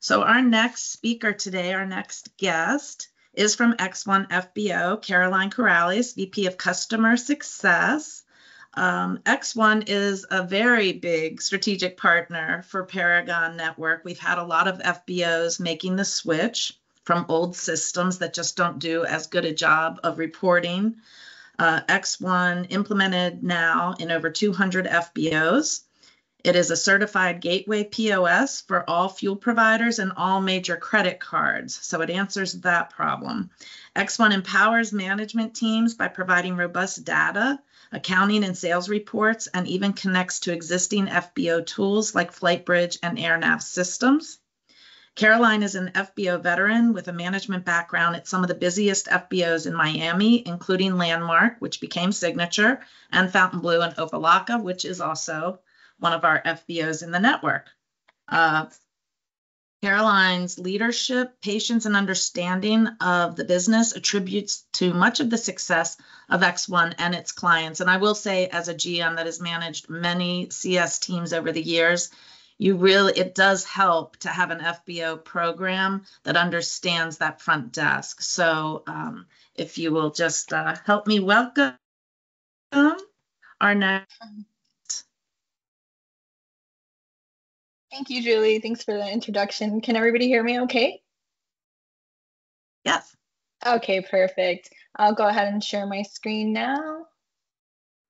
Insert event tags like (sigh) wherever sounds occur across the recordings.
So, our next speaker today, our next guest, is from X1 FBO, Caroline Corrales, VP of Customer Success. Um, X1 is a very big strategic partner for Paragon Network. We've had a lot of FBOs making the switch from old systems that just don't do as good a job of reporting. Uh, X1 implemented now in over 200 FBOs. It is a certified gateway POS for all fuel providers and all major credit cards. So it answers that problem. X1 empowers management teams by providing robust data accounting and sales reports, and even connects to existing FBO tools like FlightBridge and AirNav systems. Caroline is an FBO veteran with a management background at some of the busiest FBOs in Miami, including Landmark, which became Signature, and Fontainebleau and Opa-locka, which is also one of our FBOs in the network. Uh, Caroline's leadership, patience, and understanding of the business attributes to much of the success of X1 and its clients. And I will say, as a GM that has managed many CS teams over the years, you really it does help to have an FBO program that understands that front desk. So um, if you will just uh, help me welcome our next Thank you, Julie. Thanks for the introduction. Can everybody hear me okay? Yes. Okay, perfect. I'll go ahead and share my screen now.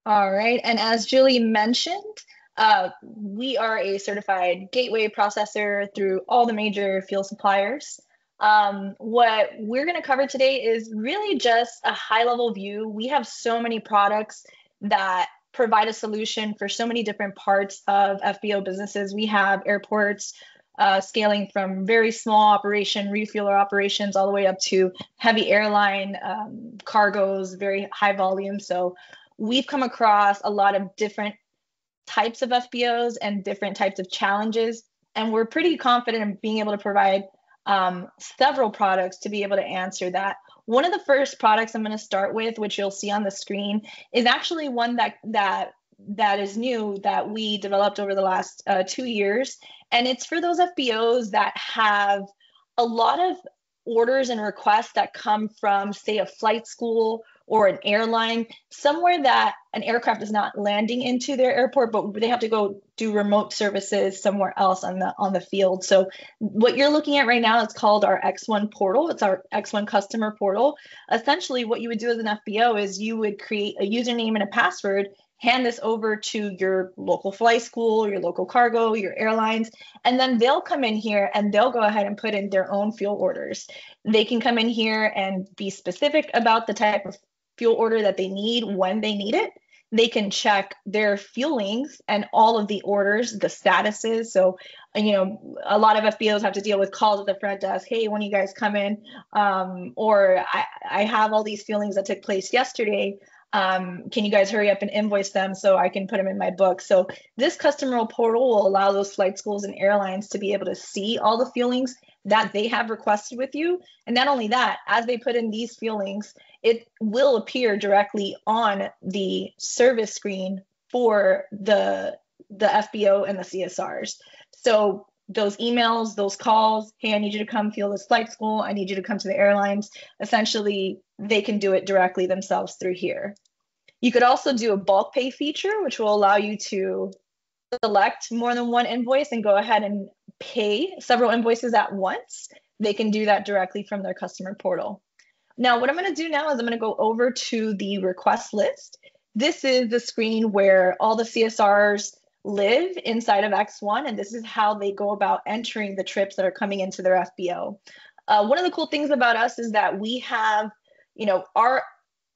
All right, and as Julie mentioned, uh, we are a certified gateway processor through all the major fuel suppliers. Um, what we're going to cover today is really just a high level view. We have so many products that provide a solution for so many different parts of FBO businesses. We have airports uh, scaling from very small operation, refueler operations, all the way up to heavy airline um, cargoes, very high volume. So we've come across a lot of different types of FBOs and different types of challenges. And we're pretty confident in being able to provide um, several products to be able to answer that. One of the first products I'm going to start with, which you'll see on the screen, is actually one that that that is new that we developed over the last uh, two years, and it's for those FBOs that have a lot of orders and requests that come from, say, a flight school or an airline, somewhere that an aircraft is not landing into their airport, but they have to go do remote services somewhere else on the on the field. So what you're looking at right now is called our X1 portal. It's our X1 customer portal. Essentially, what you would do as an FBO is you would create a username and a password hand this over to your local flight school, your local cargo, your airlines, and then they'll come in here and they'll go ahead and put in their own fuel orders. They can come in here and be specific about the type of fuel order that they need when they need it. They can check their fuelings and all of the orders, the statuses. So, you know, a lot of FBOs have to deal with calls at the front desk. Hey, when you guys come in, um, or I, I have all these fuelings that took place yesterday. Um, can you guys hurry up and invoice them so I can put them in my book? So this customer portal will allow those flight schools and airlines to be able to see all the fuelings that they have requested with you. And not only that, as they put in these fuelings, it will appear directly on the service screen for the the FBO and the CSRs. So those emails, those calls, hey, I need you to come fuel this flight school. I need you to come to the airlines. Essentially, they can do it directly themselves through here. You could also do a bulk pay feature, which will allow you to select more than one invoice and go ahead and pay several invoices at once. They can do that directly from their customer portal. Now, what I'm going to do now is I'm going to go over to the request list. This is the screen where all the CSRs live inside of X1, and this is how they go about entering the trips that are coming into their FBO. Uh, one of the cool things about us is that we have, you know, our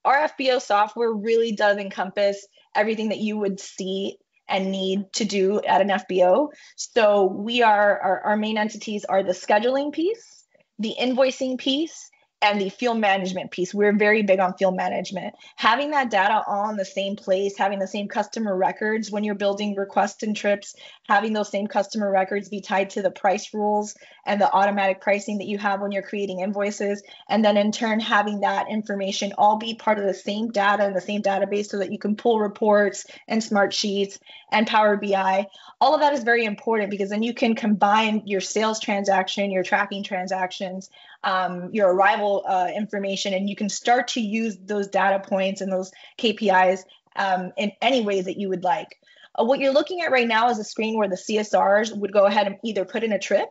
our FBO software really does encompass everything that you would see and need to do at an FBO. So we are our, our main entities are the scheduling piece, the invoicing piece, and the fuel management piece. We're very big on fuel management. Having that data all in the same place, having the same customer records when you're building requests and trips, having those same customer records be tied to the price rules and the automatic pricing that you have when you're creating invoices, and then in turn having that information all be part of the same data in the same database so that you can pull reports and smart sheets and Power BI. All of that is very important because then you can combine your sales transaction, your tracking transactions, um, your arrival uh, information, and you can start to use those data points and those KPIs um, in any ways that you would like. Uh, what you're looking at right now is a screen where the CSRs would go ahead and either put in a trip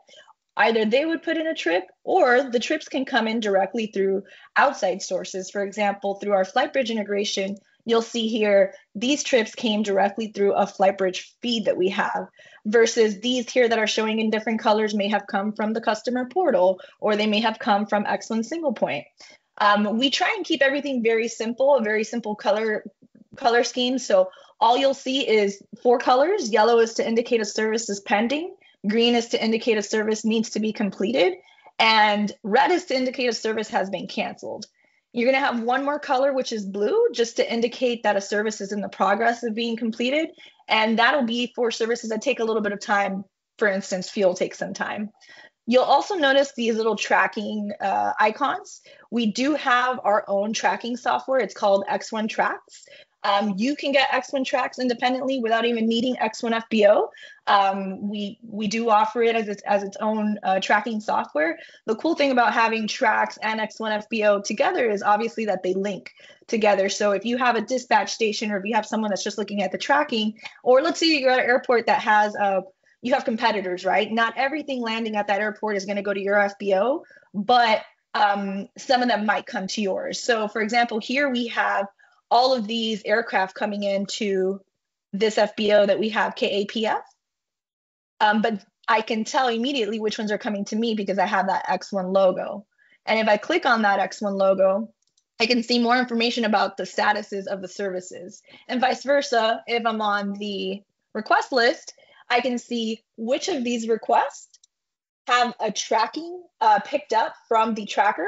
either they would put in a trip or the trips can come in directly through outside sources. For example, through our FlightBridge integration, you'll see here these trips came directly through a FlightBridge feed that we have versus these here that are showing in different colors may have come from the customer portal or they may have come from X1 Single Point. Um, we try and keep everything very simple, a very simple color color scheme. So all you'll see is four colors. Yellow is to indicate a service is pending. Green is to indicate a service needs to be completed. And red is to indicate a service has been canceled. You're going to have one more color, which is blue, just to indicate that a service is in the progress of being completed. And that'll be for services that take a little bit of time. For instance, fuel takes some time. You'll also notice these little tracking uh, icons. We do have our own tracking software. It's called X1 TRX. Um, you can get X1 TRX independently without even needing X1 FBO. Um, we we do offer it as its as its own uh, tracking software. The cool thing about having TRX and X1 FBO together is obviously that they link together. So if you have a dispatch station or if you have someone that's just looking at the tracking, or let's say you're at an airport that has a you have competitors, right? Not everything landing at that airport is going to go to your FBO, but um, some of them might come to yours. So, for example, here we have all of these aircraft coming into this FBO that we have KAPF. Um, but I can tell immediately which ones are coming to me because I have that X1 logo. And if I click on that X1 logo, I can see more information about the statuses of the services. And vice versa, if I'm on the request list, I can see which of these requests have a tracking uh, picked up from the tracker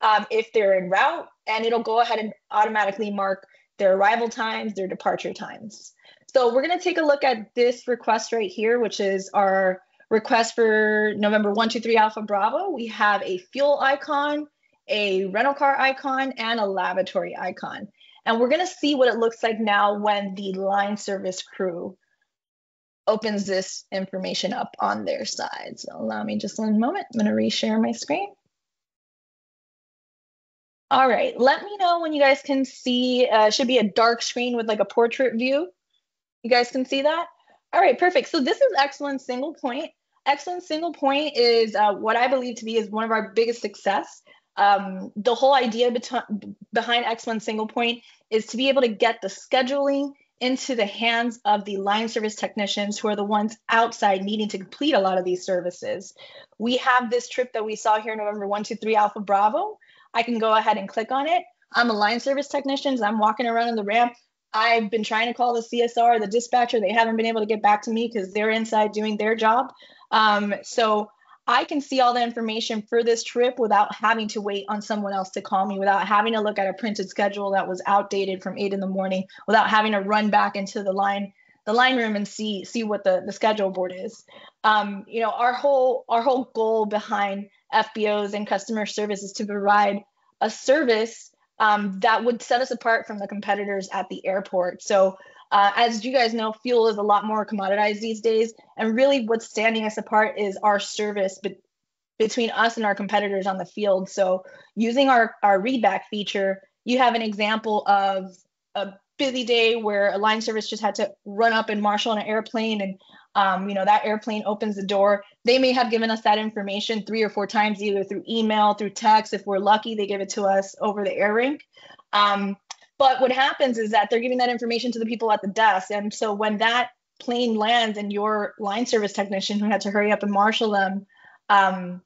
um, if they're in route, and it'll go ahead and automatically mark their arrival times, their departure times. So we're going to take a look at this request right here, which is our request for November 123 Alpha Bravo. We have a fuel icon, a rental car icon, and a lavatory icon. And we're going to see what it looks like now when the line service crew opens this information up on their side. So allow me just one moment. I'm going to reshare my screen. All right, let me know when you guys can see, uh, should be a dark screen with like a portrait view. You guys can see that? All right, perfect. So this is X1 Single Point. X1 Single Point is uh, what I believe to be is one of our biggest success. Um, the whole idea behind X1 Single Point is to be able to get the scheduling into the hands of the line service technicians who are the ones outside needing to complete a lot of these services. We have this trip that we saw here November 123 Alpha Bravo. I can go ahead and click on it. I'm a line service technician. So I'm walking around on the ramp. I've been trying to call the CSR, the dispatcher. They haven't been able to get back to me because they're inside doing their job. Um, so I can see all the information for this trip without having to wait on someone else to call me, without having to look at a printed schedule that was outdated from eight in the morning, without having to run back into the line the line room and see see what the the schedule board is. Um, you know, our whole our whole goal behind FBOs and customer service is to provide a service um, that would set us apart from the competitors at the airport. So, uh, as you guys know, fuel is a lot more commoditized these days, and really what's standing us apart is our service be- between us and our competitors on the field. So, using our our readback feature, you have an example of a busy day where a line service just had to run up and marshal an airplane and um, you know that airplane opens the door. They may have given us that information three or four times either through email through text. If we're lucky they give it to us over the ARINC. Um, but what happens is that they're giving that information to the people at the desk. And so when that plane lands and your line service technician who had to hurry up and marshal them um,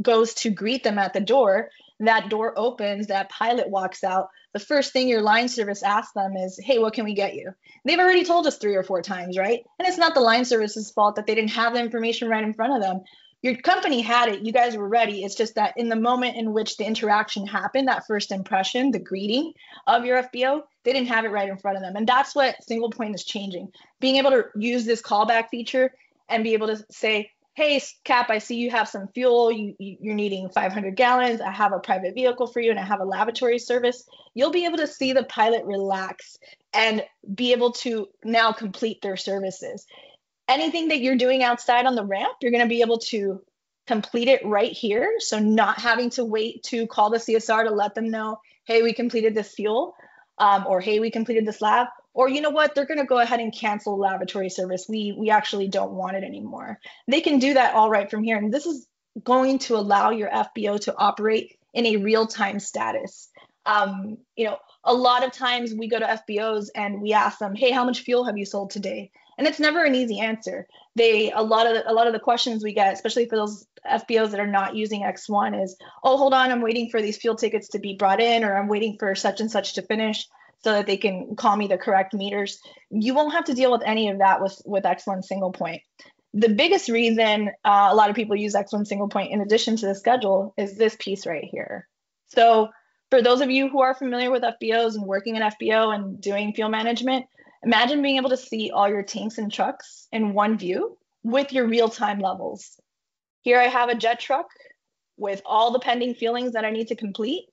goes to greet them at the door that door opens that pilot walks out the first thing your line service asks them is, hey, what can we get you? They've already told us three or four times, right? And it's not the line service's fault that they didn't have the information right in front of them. your company had it, you guys were ready. It's just that in the moment in which the interaction happened, that first impression, the greeting of your FBO, they didn't have it right in front of them. And that's what single point is changing. Being able to use this callback feature and be able to say, hey cap i see you have some fuel. You, you're needing 500 gallons. I have a private vehicle for you and i have a lavatory service. You'll be able to see the pilot relax and be able to now complete their services. Anything that you're doing outside on the ramp, you're going to be able to complete it right here. So not having to wait to call the CSR to let them know, hey, we completed this fuel, um, or hey, we completed this lab, or you know what, they're going to go ahead and cancel lavatory service. We we actually don't want it anymore. They can do that all right from here, and this is going to allow your FBO to operate in a real time status. Um, you know, a lot of times we go to FBOs and we ask them, hey, how much fuel have you sold today? and it's never an easy answer they a lot of the, a lot of the questions we get especially for those fbos that are not using x1 is oh hold on i'm waiting for these fuel tickets to be brought in or i'm waiting for such and such to finish so that they can call me the correct meters you won't have to deal with any of that with with x1 single point the biggest reason uh, a lot of people use x1 single point in addition to the schedule is this piece right here so for those of you who are familiar with fbos and working in fbo and doing fuel management Imagine being able to see all your tanks and trucks in one view with your real time levels. Here I have a jet truck with all the pending fuelings that I need to complete.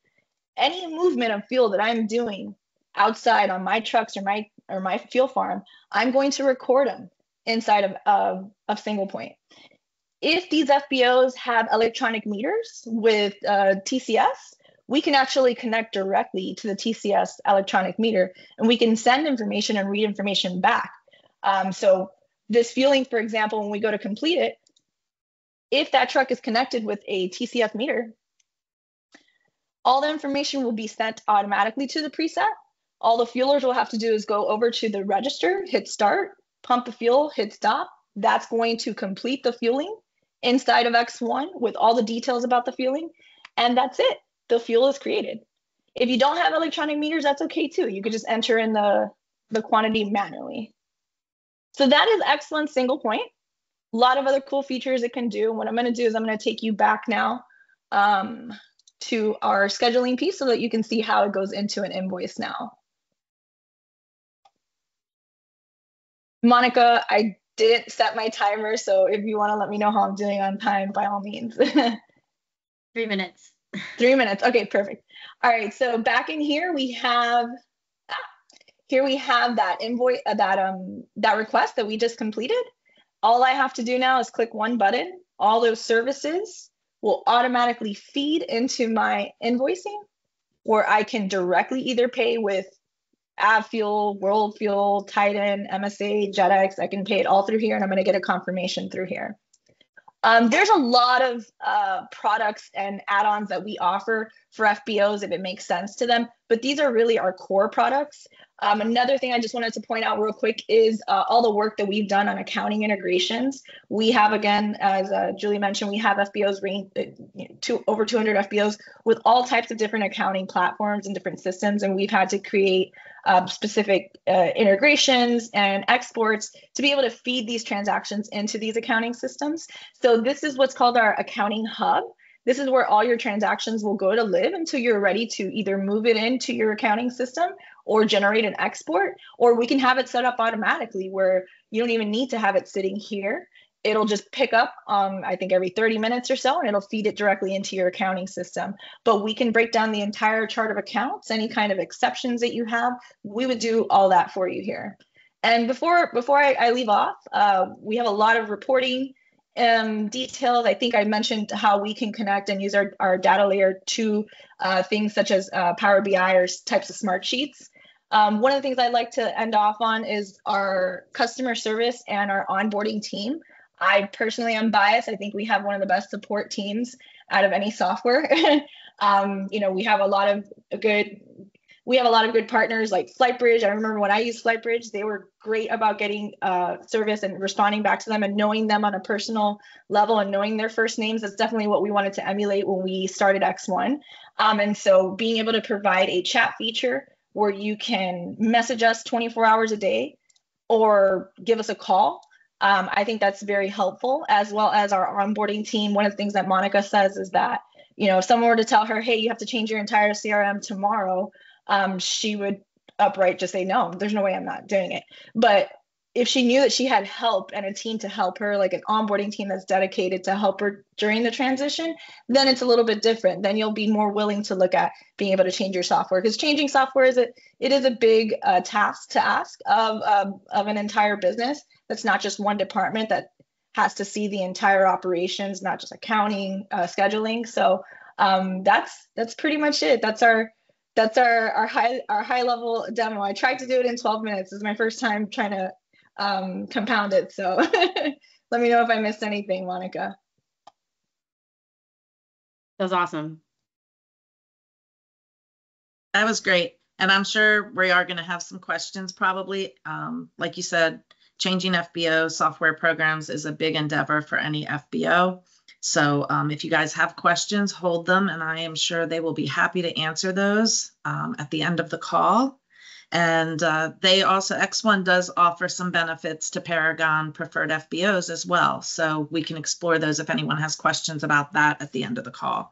Any movement of fuel that I'm doing outside on my trucks or my or my fuel farm, I'm going to record them inside of, uh, of single point. If these FBOs have electronic meters with uh, TCS, we can actually connect directly to the TCS electronic meter and we can send information and read information back. Um, so this fueling, for example, when we go to complete it, if that truck is connected with a TCS meter, all the information will be sent automatically to the preset. All the fuelers will have to do is go over to the register, hit start, pump the fuel, hit stop. That's going to complete the fueling inside of X1 with all the details about the fueling. And that's it the fuel is created. If you don't have electronic meters, that's okay too. You could just enter in the, the quantity manually. So that is X1 single point. A lot of other cool features it can do. What I'm gonna do is I'm gonna take you back now um, to our scheduling piece so that you can see how it goes into an invoice now. Monica, I didn't set my timer, so if you wanna let me know how I'm doing on time, by all means. (laughs) Three minutes. Three minutes. Okay, perfect. All right. So back in here, we have here we have that invoice uh, that um that request that we just completed. All I have to do now is click one button. All those services will automatically feed into my invoicing, where I can directly either pay with AvFuel, World Fuel, Titan, MSA, JetX. I can pay it all through here, and I'm going to get a confirmation through here. Um, there's a lot of uh, products and add-ons that we offer for FBOs if it makes sense to them, but these are really our core products. Um, another thing I just wanted to point out real quick is uh, all the work that we've done on accounting integrations. We have, again, as uh, Julie mentioned, we have FBOs, uh, to over 200 FBOs with all types of different accounting platforms and different systems, and we've had to create uh, specific integrations and exports to be able to feed these transactions into these accounting systems. So this is what's called our accounting hub. This is where all your transactions will go to live until you're ready to either move it into your accounting system or generate an export, or we can have it set up automatically where you don't even need to have it sitting here. It'll just pick up, um, I think, every 30 minutes or so, and it'll feed it directly into your accounting system. But we can break down the entire chart of accounts, any kind of exceptions that you have. We would do all that for you here. And before before I, I leave off, uh, we have a lot of reporting um, details. I think I mentioned how we can connect and use our, our data layer to uh, things such as uh, Power BI or types of smart sheets. Um, one of the things I'd like to end off on is our customer service and our onboarding team. I personally am biased. I think we have one of the best support teams out of any software. (laughs) um, you know, we have a lot of good we have a lot of good partners like Flightbridge. I remember when I used Flightbridge, they were great about getting uh, service and responding back to them and knowing them on a personal level and knowing their first names. That's definitely what we wanted to emulate when we started X1. Um, and so being able to provide a chat feature where you can message us 24 hours a day or give us a call Um, I think that's very helpful, as well as our onboarding team. One of the things that Monica says is that, you know, if someone were to tell her, hey, you have to change your entire CRM tomorrow, um, she would upright just say, no, there's no way I'm not doing it. But if she knew that she had help and a team to help her, like an onboarding team that's dedicated to help her during the transition, then it's a little bit different. Then you'll be more willing to look at being able to change your software because changing software is a it is a big uh, task to ask of um, of an entire business. That's not just one department that has to see the entire operations, not just accounting, uh, scheduling. So um, that's that's pretty much it. That's our that's our our high our high level demo. I tried to do it in 12 minutes. This is my first time trying to um, compound it. So (laughs) let me know if I missed anything, Monica. That was awesome. That was great. And I'm sure we are going to have some questions probably. Um, like you said, changing FBO software programs is a big endeavor for any FBO. So um, if you guys have questions, hold them, and I am sure they will be happy to answer those um, at the end of the call. And uh, they also, X1 does offer some benefits to Paragon preferred FBOs as well. So we can explore those if anyone has questions about that at the end of the call.